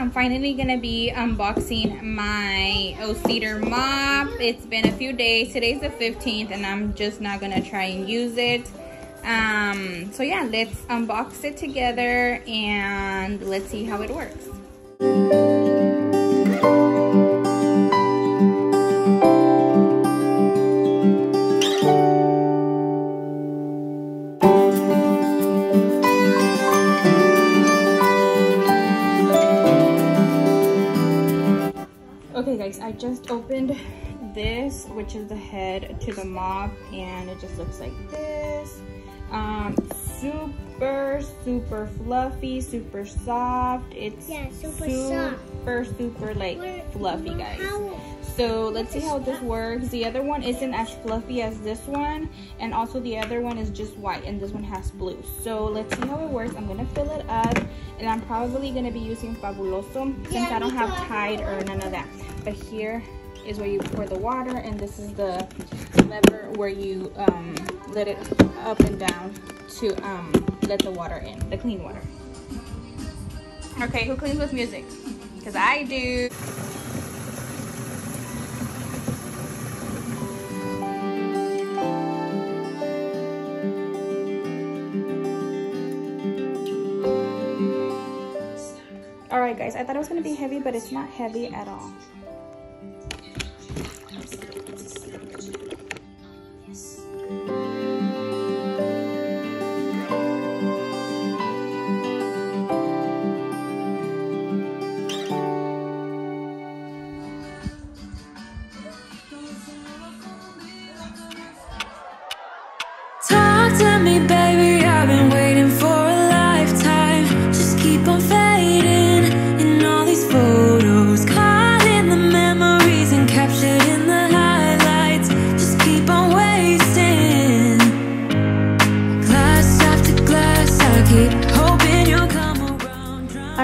I'm finally gonna be unboxing my O-Cedar mop. It's been a few days. Today's the 15th and I'm just not gonna try and use it. Um, so yeah, let's unbox it together and let's see how it works. Just opened this, which is the head to the mop, and it just looks like this. Um, super, super fluffy, super soft. It's yeah, super, super, soft. super like fluffy, guys. So let's see how this works. The other one isn't as fluffy as this one, and also the other one is just white, and this one has blue. So let's see how it works. I'm gonna fill it up, and I'm probably gonna be using Fabuloso since Yeah, I don't have Tide or none of that. But here is where you pour the water, and this is the lever where you um, let it up and down to um, let the water in, the clean water. Okay, who cleans with music? Because I do. All right, guys, I thought it was gonna be heavy, but it's not heavy at all.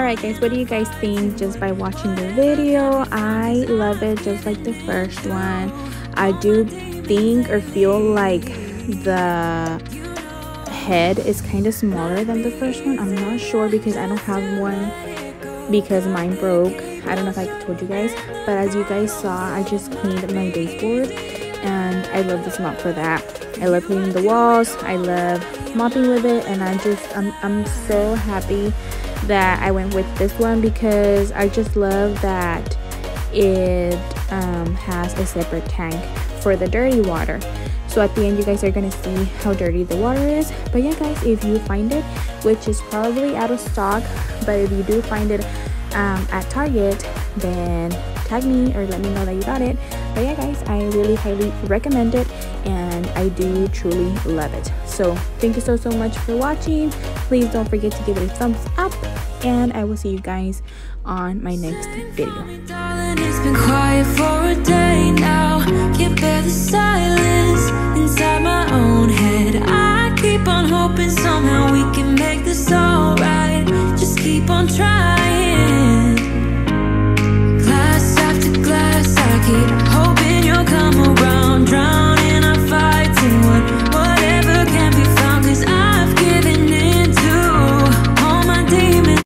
Around. All right, guys, what do you guys think just by watching the video? I love it just like the first one. I do think or feel like the head is kind of smaller than the first one. I'm not sure because I don't have one because mine broke. I don't know if I told you guys, but as you guys saw, I just cleaned my baseboard and I love this mop for that. I love cleaning the walls. I love mopping with it and I just I'm I'm so happy that I went with this one because I just love that it um, has a separate tank for the dirty water. So at the end, you guys are gonna see how dirty the water is. But yeah, guys, if you find it, which is probably out of stock, but if you do find it um, at Target, then tag me or let me know that you got it. But yeah, guys, I really highly recommend it and I do truly love it. So thank you so, so much for watching. Please don't forget to give it a thumbs up and I will see you guys on my next video. It's been quiet for a day now. Can't bear the silence inside my own head. I keep on hoping somehow we can make this alright. Just keep on trying.